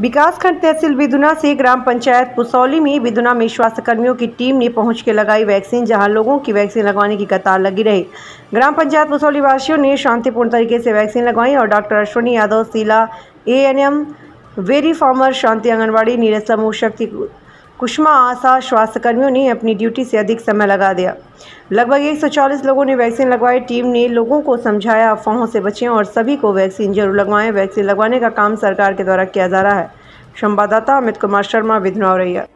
विकासखंड तहसील विदुना से ग्राम पंचायत पुसौली में विदुना में स्वास्थ्य कर्मियों की टीम ने पहुँच के लगाई वैक्सीन, जहाँ लोगों की वैक्सीन लगवाने की कतार लगी रही। ग्राम पंचायत पुसौली वासियों ने शांतिपूर्ण तरीके से वैक्सीन लगवाई और डॉक्टर अश्विनी यादव, सीला ANM very farmer, Shanti anganwadi Neeraj समूह, शक्ति कुष्मा आशा स्वास्थ्यकर्मियों ने अपनी ड्यूटी से अधिक समय लगा दिया। लगभग 140 लोगों ने वैक्सीन लगवाई। टीम ने लोगों को समझाया, अफवाहों से बचें और सभी को वैक्सीन ज़रूर लगवाएँ। वैक्सीन लगवाने का काम सरकार के द्वारा किया जा रहा है। संवाददाता अमित कुमार शर्मा विधनौरैया